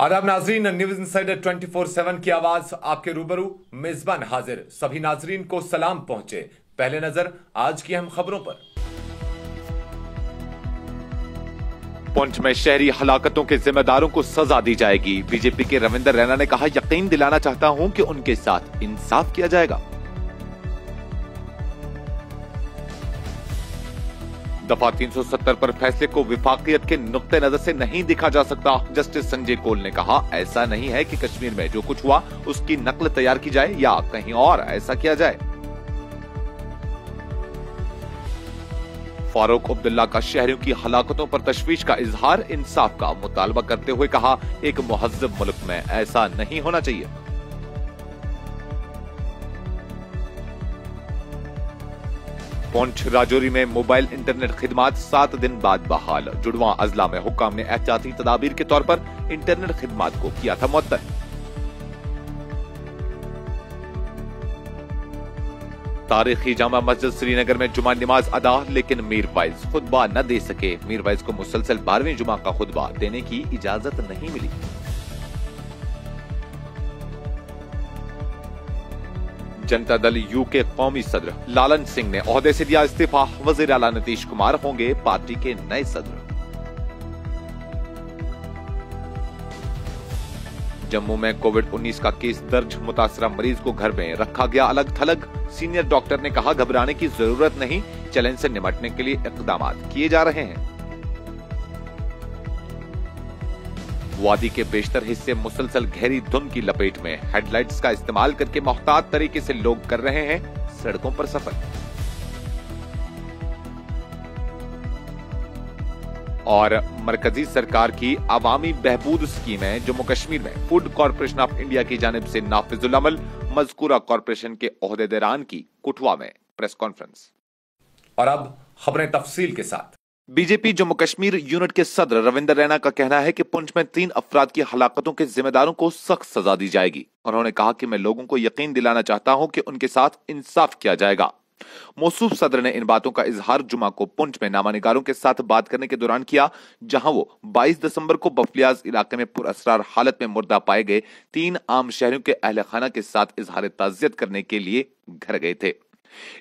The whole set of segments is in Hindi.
आदाब नाजरीन, न्यूज़ इंसाइडर 24/7 की आवाज़ आपके रूबरू, मेजबान हाजिर। सभी नाजरीन को सलाम पहुँचे। पहले नज़र आज की अहम खबरों पर। पुंछ में शहरी हलाकतों के जिम्मेदारों को सजा दी जाएगी। बीजेपी के रविंदर रैना ने कहा, यकीन दिलाना चाहता हूँ कि उनके साथ इंसाफ किया जाएगा। दफ़ा 370 पर फैसले को विफाकियत के नुक्ते नज़र से नहीं देखा जा सकता। जस्टिस संजय कोल ने कहा, ऐसा नहीं है कि कश्मीर में जो कुछ हुआ, उसकी नकल तैयार की जाए या कहीं और ऐसा किया जाए। फारूक अब्दुल्ला का शहरियों की हलाकतों पर तशवीश का इजहार, इंसाफ का मुतालबा करते हुए कहा, एक महजब मुल्क में ऐसा नहीं होना चाहिए। पुंछ राजौरी में मोबाइल इंटरनेट खिदमत, सात दिन बाद बहाल। जुड़वा अजला में हुक्म ने एहतियाती तदाबीर के तौर पर इंटरनेट खिदमत को किया था मुअत्तल। तारीखी जामा मस्जिद श्रीनगर में जुमा नमाज़ अदा, लेकिन मीर वाइज खुतबा न दे सके। मीर वाइज को मुसलसल बारहवीं जुमा का खुतबा देने की इजाज़त नहीं मिली। जनता दल यू के कौमी सदर, लालन सिंह ने अहदे से दिया इस्तीफा। वज़ीर अला नीतीश कुमार होंगे पार्टी के नए सदर। जम्मू में कोविड 19 का केस दर्ज, मुतासरा मरीज़ को घर में रखा गया अलग थलग सीनियर डॉक्टर ने कहा, घबराने की ज़रूरत नहीं, चैलेंज से निपटने के लिए इकदाम किए जा रहे हैं। वादी के बेशतर हिस्से मुसलसल गहरी धुंध की लपेट में हेडलाइट्स का इस्तेमाल करके मोहतात तरीके से लोग कर रहे हैं सड़कों पर सफ़र। और मरकजी सरकार की आवामी बहबूद स्कीमें जम्मू कश्मीर में। फ़ूड कॉरपोरेशन ऑफ़ इंडिया की जानब से नाफिजुल अमल, मजकूरा कॉरपोरेशन के अहदेदारान की कुटवा में प्रेस कॉन्फ्रेंस। और अब खबरें तफसील के साथ। बीजेपी जम्मू कश्मीर यूनिट के सदर रविंदर रैना का कहना है कि पुंछ में तीन अफराद की हलाकतों के जिम्मेदारों को सख्त सजा दी जाएगी। उन्होंने कहा कि मैं लोगों को यकीन दिलाना चाहता हूँ कि उनके साथ इंसाफ किया जाएगा। मौसूफ सदर ने इन बातों का इजहार जुमा को पुंछ में नामानिगारों के साथ बात करने के दौरान किया, जहाँ वो 22 दिसंबर को बफलियाज इलाके में पुरअसरार हालत में मुर्दा पाए गए तीन आम शहरों के अहल खाना के साथ इजहार ताजियत करने के लिए घर गए थे।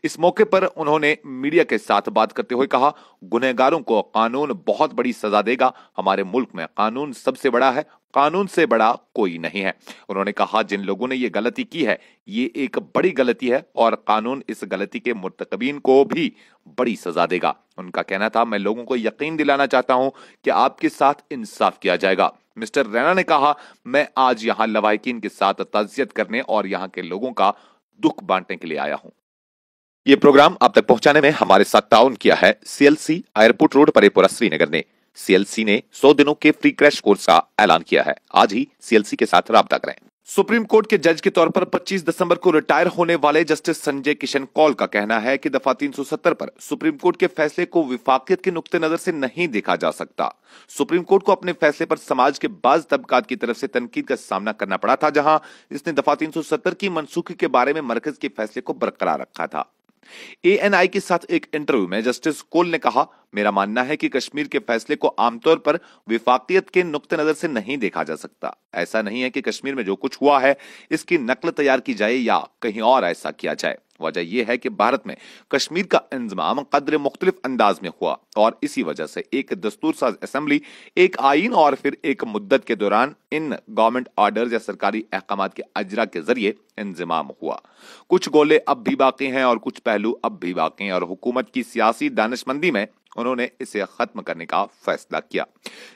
इस मौके पर उन्होंने मीडिया के साथ बात करते हुए कहा, गुनहगारों को कानून बहुत बड़ी सजा देगा। हमारे मुल्क में कानून सबसे बड़ा है, कानून से बड़ा कोई नहीं है। उन्होंने कहा, जिन लोगों ने ये गलती की है, ये एक बड़ी गलती है और कानून इस गलती के मुर्तकबीन को भी बड़ी सजा देगा। उनका कहना था, मैं लोगों को यकीन दिलाना चाहता हूँ कि आपके साथ इंसाफ किया जाएगा। मिस्टर रैना ने कहा, मैं आज यहाँ लवाकिन के साथ तजियत करने और यहाँ के लोगों का दुख बांटने के लिए आया हूँ। ये प्रोग्राम आप तक पहुँचाने में हमारे साथ ताउन किया है CLC airport road Parepura Srinagar ने। सीएलसी ने 100 दिनों के फ्री क्रैश कोर्स का ऐलान किया है। आज ही सीएलसी के साथ रहा करें। सुप्रीम कोर्ट के जज के तौर पर 25 दिसंबर को रिटायर होने वाले जस्टिस संजय किशन कौल का कहना है कि दफ़ा 370 पर सुप्रीम कोर्ट के फैसले को विफाकियत के नुक्ते नज़र से नहीं देखा जा सकता। सुप्रीम कोर्ट को अपने फैसले पर समाज के बाज तबकात की तरफ़ से तनकीद का सामना करना पड़ा था, जहाँ इसने दफ़ा 370 की मनसूखी के बारे में मरकज के फैसले को बरकरार रखा था। एएनआई के साथ एक इंटरव्यू में जस्टिस कोल ने कहा, मेरा मानना है कि कश्मीर के फैसले को आमतौर पर विफाकियत के नुक्ते नज़र से नहीं देखा जा सकता। ऐसा नहीं है कि कश्मीर में जो कुछ हुआ है, इसकी नकल तैयार की जाए या कहीं और ऐसा किया जाए। वजह यह है कि भारत में कश्मीर का इंजमाम कदर मुख्तलिफ़ अंदाज में हुआ और इसी वजह से एक दस्तूर साज असम्बली एक आइन और फिर एक मुद्दत के दौरान इन गवर्नमेंट ऑर्डर या सरकारी अहकाम के अजरा के ज़रिए इंजमाम हुआ। कुछ गोले अब भी बाकी हैं और कुछ पहलू अब भी बाकी हैं और हुकूमत की सियासी दानशमंदी में उन्होंने इसे खत्म करने का फैसला किया।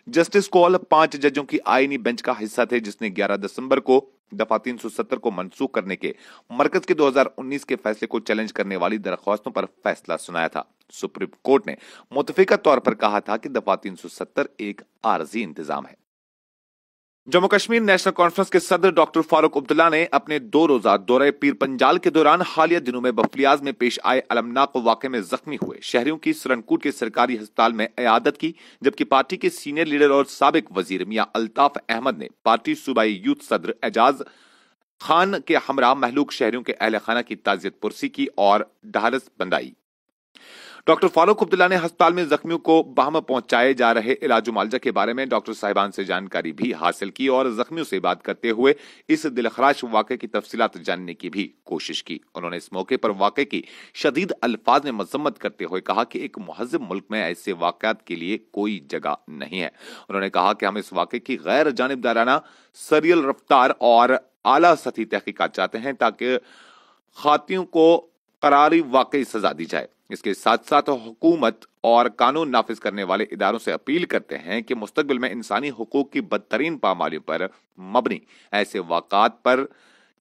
जस्टिस कॉल पाँच जजों की आईनी बेंच का हिस्सा थे, जिसने 11 दिसंबर को दफ़ा 370 को मंसूख करने के, मरकज के 2019 के फैसले को चैलेंज करने वाली दरख्वास्तों पर फैसला सुनाया था। सुप्रीम कोर्ट ने मुतफिका तौर पर कहा था कि दफ़ा 370 एक आरजी इंतज़ाम है। जम्मू कश्मीर नेशनल कॉन्फ्रेंस के सदर डॉक्टर फारूक अब्दुल्ला ने अपने दो रोजा दौरे पीर पंजाल के दौरान हालिया दिनों में बफलियाज में पेश आए अलमनाक वाक़े में जख्मी हुए। शहरियों की सरनकूट के सरकारी अस्पताल में अयादत की, जबकि पार्टी के सीनियर लीडर और सबक वज़ीर मियाँ अल्ताफ अहमद ने पार्टी सूबाई यूथ सदर एजाज खान के हमरा महलूक शहरियों के अहल खाना की ताजियत पुरसी की और ढारस बंदाई डॉक्टर फारूक अब्दुल्ला ने अस्पताल में जख्मियों को बाहम पहुँचाए जा रहे इलाज मुआवजा के बारे में डॉक्टर साहिबान से जानकारी भी हासिल की और जख्मियों से बात करते हुए इस दिलखराश वाक़े की तफसीत जानने की भी कोशिश की। उन्होंने इस मौके पर वाक़े की शदीद अल्फाज में मजम्मत करते हुए कहा कि एक महजब मुल्क में ऐसे वाकत के लिए कोई जगह नहीं है। उन्होंने कहा कि हम इस वाक़े की गैर जानबदाराना सरियल रफ्तार और आला सती तहकीकत चाहते हैं ताकि खातियों को करारी वाकई सजा दी जाए। इसके साथ साथ हुकूमत और कानून नाफिज करने वाले इदारों से अपील करते हैं कि मुस्तबिल में इंसानी हकूक की बदतरीन पामालियों पर मबनी ऐसे वाकत पर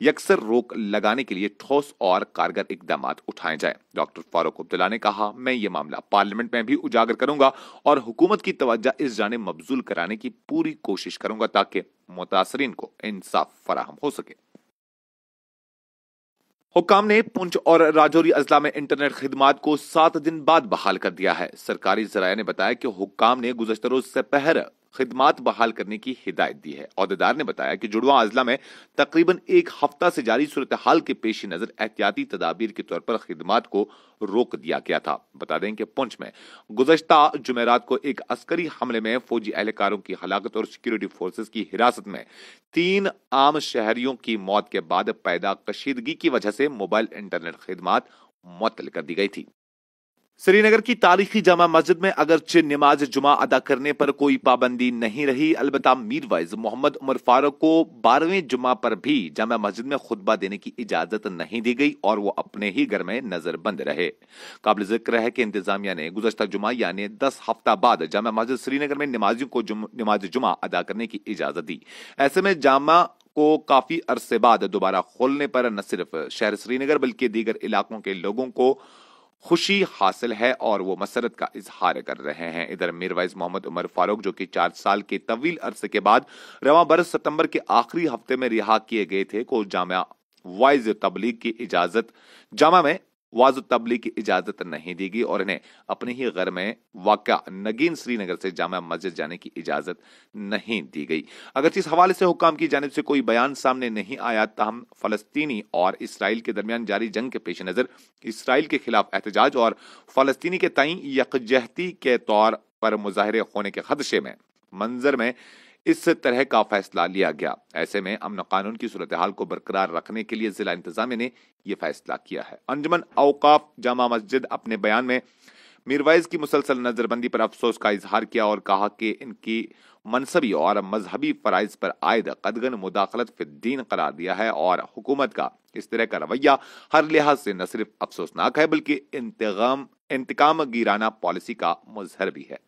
यकसर रोक लगाने के लिए ठोस और कारगर इकदाम उठाए जाए। डॉक्टर फारूक अब्दुल्ला ने कहा, मैं ये मामला पार्लियामेंट में भी उजागर करूँगा और हुकूमत की तवज्जो इस जाने मबजूल कराने की पूरी कोशिश करूँगा ताकि मुतासरीन को इंसाफ फराहम हो सके। हुकाम ने पुंछ और राजौरी अजला में इंटरनेट खिदमात को सात दिन बाद बहाल कर दिया है। सरकारी जराये ने बताया कि हुकाम ने गुजशत रोज से पहर खिदमात बहाल करने की हिदायत दी है। अहदेदार ने बताया कि जुड़वा अजला में तकरीबन एक हफ़्ता से जारी सूरत हाल के पेश नज़र एहतियाती तदाबीर के तौर पर खिदमात को रोक दिया गया था। बता दें कि पुंछ में गुजश्ता जुमेरात को एक अस्करी हमले में फौजी एहलकारों की हलाकत और सिक्योरिटी फोर्सेज की हिरासत में तीन आम शहरियों की मौत के बाद पैदा कशीदगी की वजह से मोबाइल इंटरनेट खिदमात मुअत्तल कर दी गई थी। श्रीनगर की तारीखी जामा मस्जिद में अगरचे नमाज़ जुमा अदा करने पर कोई पाबंदी नहीं रही। अलबत् मीरवाइज मोहम्मद उमर फारूक को बारहवें जुमा पर भी जामा मस्जिद में खुतबा देने की इजाज़त नहीं दी गई और वो अपने ही घर में नजरबंद रहे। काबिल ज़िक्र है कि इंतजामिया ने गुजशत जुमा यानी दस हफ़्ता बाद जामा मस्जिद श्रीनगर में नमाजियों को नमाज़ जुमा अदा करने की इजाज़त दी। ऐसे में जामा को काफ़ी अरसे बाद दोबारा खोलने पर न सिर्फ़ शहर श्रीनगर बल्कि दीगर इलाकों के लोगों को खुशी हासिल है और वो मसरत का इजहार कर रहे हैं। इधर मीरवाइज मोहम्मद उमर फारूक, जो कि चार साल के तवील अरसे के बाद रवा बरस सितंबर के आखिरी हफ़्ते में रिहा किए गए थे, को जामा वाइज तबलीग की इजाज़त, जामा में वाज तबलीग की इजाज़त नहीं दी गई और इन्हें अपने ही घर में वाक़ नगीन श्रीनगर से जामा मस्जिद जाने की इजाज़त नहीं दी गई। अगर इस हवाले से हुकाम की जानब से कोई बयान सामने नहीं आया, तहम फलस्तीनी और इसराइल के दरमियान जारी जंग के पेश नज़र इसराइल के खिलाफ एहतजाज और फलस्तीनी के तई यकजहती के तौर पर मुजाहरे होने के खदशे में, मंजर में इस तरह का फैसला लिया गया। ऐसे में अमन कानून की सूरत हाल को बरकरार रखने के लिए जिला इंतजामिया ने यह फैसला किया है। अंजमन अवकाफ जामा मस्जिद अपने बयान में मीरवाइज की मुसलसल नजरबंदी पर अफसोस का इजहार किया और कहा कि इनकी मनसबी और मजहबी फराइज पर आयद कदगन मुदाखलत फिद्दीन करार दिया है और हुकूमत का इस तरह का रवैया हर लिहाज से न सिर्फ़ अफसोसनाक है, बल्कि इंतकाम इंतकाम गिराना पॉलिसी का मजहर भी है।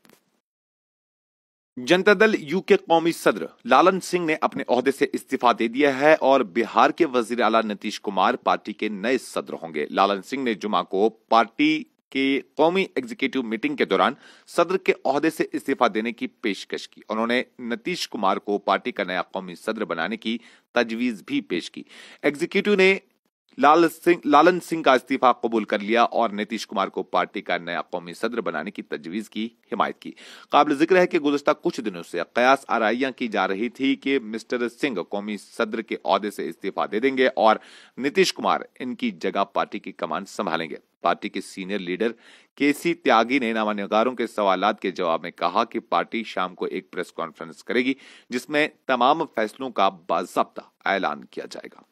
जनता दल यू के कौमी सदर लालन सिंह ने अपने अहदे से इस्तीफा दे दिया है और बिहार के वज़ीर अला नीतीश कुमार पार्टी के नए सदर होंगे। लालन सिंह ने जुमा को पार्टी के कौमी एग्जीक्यूटिव मीटिंग के दौरान सदर के अहदे से इस्तीफा देने की पेशकश की। उन्होंने नीतीश कुमार को पार्टी का नया कौमी सदर बनाने की तजवीज भी पेश की। एग्जीक्यूटिव ने लाल सिंह, लालन सिंह का इस्तीफा कबूल कर लिया और नीतीश कुमार को पार्टी का नया कौमी सदर बनाने की तजवीज की हिमायत की। काबिल ज़िक्र है कि गुजशत कुछ दिनों से कयास आराइयाँ की जा रही थी कि मिस्टर सिंह कौमी सदर के अहदे से इस्तीफा दे देंगे और नीतीश कुमार इनकी जगह पार्टी की कमान संभालेंगे। पार्टी के सीनियर लीडर के सी त्यागी ने नामान्यकारों के सवाल के जवाब में कहा कि पार्टी शाम को एक प्रेस कॉन्फ्रेंस करेगी, जिसमें तमाम फैसलों का बाजाबता ऐलान किया जाएगा।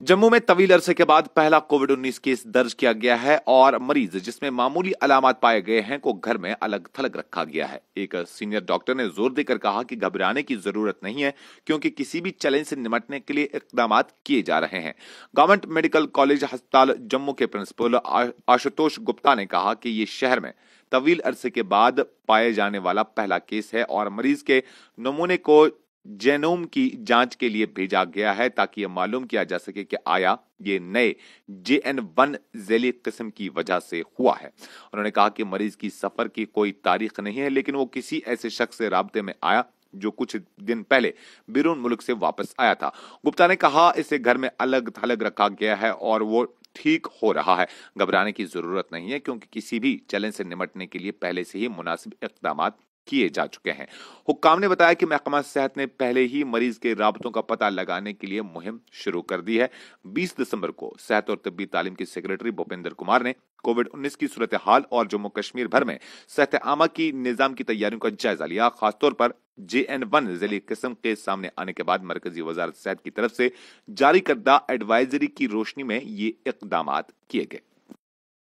जम्मू में तवील अरसे के बाद पहला कोविड 19 केस दर्ज किया गया है और मरीज़ जिसमें मामूली अलामत पाए गए हैं को घर में अलग थलग रखा गया है। एक सीनियर डॉक्टर ने ज़ोर देकर कहा कि घबराने की ज़रूरत नहीं है क्योंकि किसी भी चैलेंज से निपटने के लिए इकदाम किए जा रहे हैं। गवर्नमेंट मेडिकल कॉलेज अस्पताल जम्मू के प्रिंसिपल आशुतोष गुप्ता ने कहा कि ये शहर में तवील अरसे के बाद पाए जाने वाला पहला केस है और मरीज़ के नमूने को जेनोम की जाँच के लिए भेजा गया है ताकि यह मालूम किया जा सके कि आया ये नए जे एन वन जेली किस्म की वजह से हुआ है। उन्होंने कहा कि मरीज़ की सफ़र की कोई तारीख नहीं है, लेकिन वो किसी ऐसे शख्स से रबते में आया जो कुछ दिन पहले बिरून मुल्क से वापस आया था। गुप्ता ने कहा, इसे घर में अलग थलग रखा गया है और वो ठीक हो रहा है। घबराने की ज़रूरत नहीं है, क्योंकि किसी भी चैलेंज से निमटने के लिए पहले से ही मुनासिब इकदाम किए जा चुके हैं। हुक्काम ने बताया कि महकमा सेहत ने पहले ही मरीज़ के राबतों का पता लगाने के लिए मुहिम शुरू कर दी है। 20 दिसंबर को सेहत और तबी तालीम के सेक्रेटरी भूपेंद्र कुमार ने कोविड 19 की सूरत हाल और जम्मू कश्मीर भर में सेहत आमा की निज़ाम की तैयारियों का जायजा लिया। खासतौर पर जे एन वन ज़िले किस्म के सामने आने के बाद मरकजी वजारत सेहत की तरफ़ से जारी करदा एडवाइजरी की रोशनी में ये इकदाम किए गए।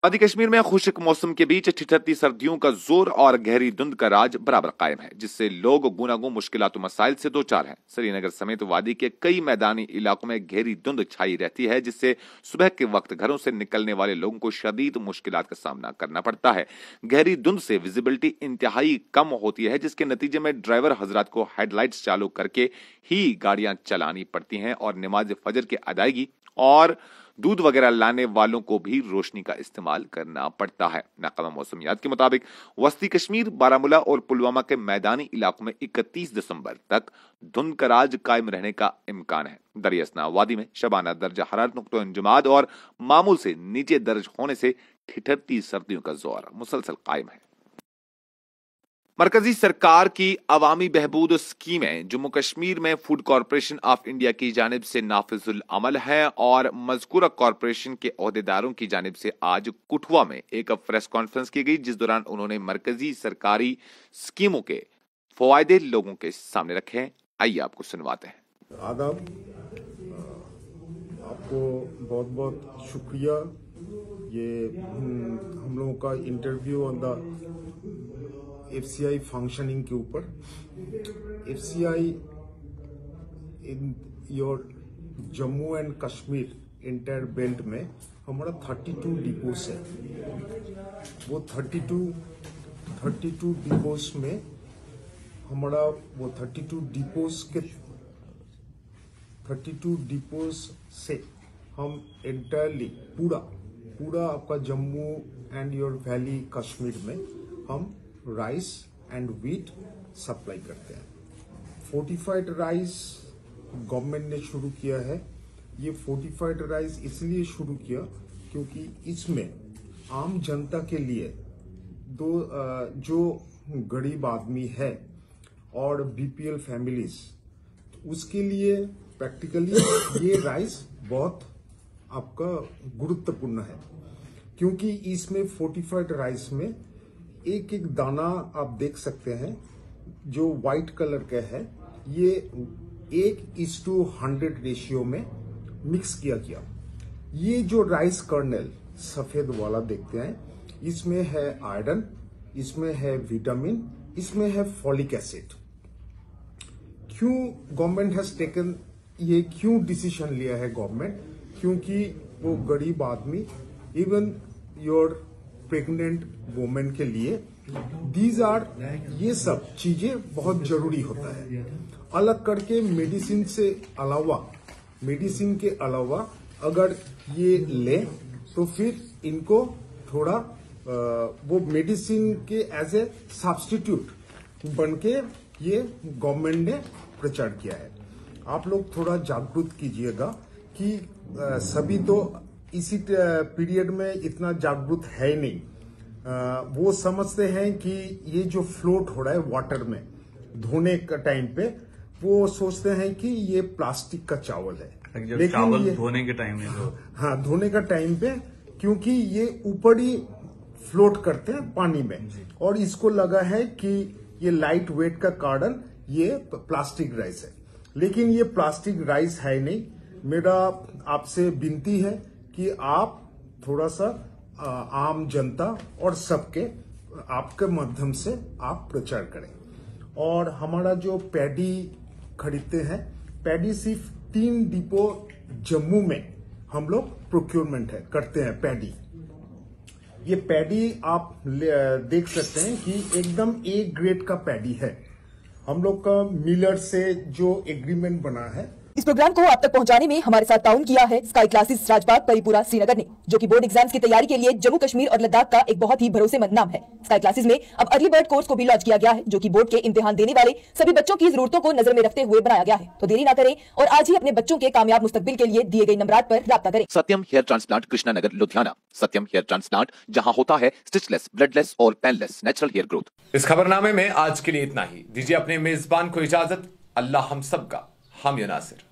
आदि कश्मीर में खुशक मौसम के बीच ठिठरती सर्दियों का ज़ोर और गहरी धुंध का राज बराबर कायम है, जिससे लोग गुनागुन मुश्किल मसाइल से दो चार हैं। श्रीनगर समेत वादी के कई मैदानी इलाकों में गहरी धुंध छाई रहती है, जिससे सुबह के वक्त घरों से निकलने वाले लोगों को शदीद मुश्किल का सामना करना पड़ता है। गहरी धुंध से विजिबिलिटी इंतहाई कम होती है, जिसके नतीजे में ड्राइवर हजरात को हेडलाइट्स चालू करके ही गाड़ियाँ चलानी पड़ती हैं और नमाज़ फजर की अदायगी और दूध वगैरह लाने वालों को भी रोशनी का इस्तेमाल करना पड़ता है। महकमा मौसमियात के मुताबिक वस्ती कश्मीर, बारामूला और पुलवामा के मैदानी इलाकों में 31 दिसंबर तक धुंध का राज कायम रहने का इम्कान है। दरियासना वादी में शबाना दर्जा हरारत, नुकतो अंजुमाद और मामूल से नीचे दर्ज होने से ठिठरती सर्दियों का ज़ोर मुसलसल कायम है। मरकजी सरकार की अवामी बहबूद स्कीमें जम्मू कश्मीर में फ़ूड कॉरपोरेशन ऑफ़ इंडिया की जानब से नाफिजुल अमल है और मजकूरा कॉरपोरेशन के अहदेदारों की जानब से आज कुठवा में एक प्रेस कॉन्फ्रेंस की गई, जिस दौरान उन्होंने मरकजी सरकारी स्कीमों के फवायदे लोगों के सामने रखे आइए आपको सुनवाते हैं। आदाब आपको बहुत बहुत शुक्रिया। ये हम लोगों का interview on the FCI functioning के ऊपर। FCI in your Jammu and Kashmir inter belt में हमारा 32 डिपोस है। वो 32 32 डिपोस में हमारा वो 32 डिपोस के 32 डिपोस से हम एंटायरली पूरा पूरा आपका Jammu and your valley Kashmir में हम राइस एंड व्हीट सप्लाई करते हैं। फोर्टिफाइड राइस गवर्नमेंट ने शुरू किया है। ये फोर्टिफाइड राइस इसलिए शुरू किया क्योंकि इसमें आम जनता के लिए दो जो गरीब आदमी है और बीपीएल फैमिलीज़ उसके लिए प्रैक्टिकली ये राइस बहुत आपका गुरुत्वपूर्ण है। क्योंकि इसमें फोर्टिफाइड राइस में एक एक दाना आप देख सकते हैं, जो व्हाइट कलर का है। ये एक इस टू हंड्रेड रेशियो में मिक्स किया गया। ये जो राइस कर्नल सफ़ेद वाला देखते हैं, इसमें है आयरन इसमें है विटामिन इसमें है फॉलिक एसिड क्यों गवर्नमेंट हैज़ टेकन ये क्यों डिसीज़न लिया है गवर्नमेंट क्योंकि वो गरीब आदमी इवन योर प्रेग्नेंट वोमेन के लिए दीज आर ये सब चीज़ें बहुत ज़रूरी होता है। अलग करके मेडिसिन से अलावा मेडिसिन के अलावा अगर ये ले तो फिर इनको थोड़ा आ, वो मेडिसिन के एज ए सब्सटीट्यूट बन के ये गवर्नमेंट ने प्रचार किया है। आप लोग थोड़ा जागरूक कीजिएगा कि आ, सभी तो इसी पीरियड में इतना जागरूक है नहीं। आ, वो समझते हैं कि ये जो फ्लोट हो रहा है वाटर में धोने का टाइम पे वो सोचते हैं कि ये प्लास्टिक का चावल है। लेकिन चावल धोने के टाइम में हाँ धोने का टाइम पे क्योंकि ये ऊपर ही फ्लोट करते हैं पानी में। और इसको लगा है कि ये लाइट वेट का कारण ये प्लास्टिक राइस है। लेकिन ये प्लास्टिक राइस है नहीं। मेरा आपसे विनती है कि आप थोड़ा सा आम जनता और सबके, आपके माध्यम से आप प्रचार करें। और हमारा जो पैडी खरीदते हैं, पैडी सिर्फ़ तीन डिपो जम्मू में हम लोग प्रोक्योरमेंट है, करते हैं पैडी। ये पैडी आप देख सकते हैं कि एकदम ए ग्रेड का पैडी है। हम लोग का मिलर से जो एग्रीमेंट बना है इस प्रोग्राम को आप तक पहुँचाने में हमारे साथ ताउन किया है स्काई क्लासेस राजबाग परिपुरा श्रीनगर ने जो कि बोर्ड एग्ज़ाम्स की तैयारी के लिए जम्मू कश्मीर और लद्दाख का एक बहुत ही भरोसेमंद नाम है। स्काई क्लासेस में अब अर्ली बर्ड कोर्स को भी लॉन्च किया गया है जो कि बोर्ड के इम्तिहान देने वाले सभी बच्चों की जरूरतों को नज़र में रखते हुए बनाया गया है। तो देरी ना करें और आज ही अपने बच्चों के कामयाब मुस्तकबिल के लिए दिए गए नंबरात पर रब्ता करें। Satyam hair transplant Krishna Nagar Ludhiana. Satyam hair transplant जहाँ होता है स्टिचलेस ब्लडलेस और पेनलेस नेचुरल हेयर ग्रोथ इस खबरनामे में आज के लिए इतना ही। दीजिए अपने मेजबान को इजाज़त। अल्लाह हम सब का हम नासिर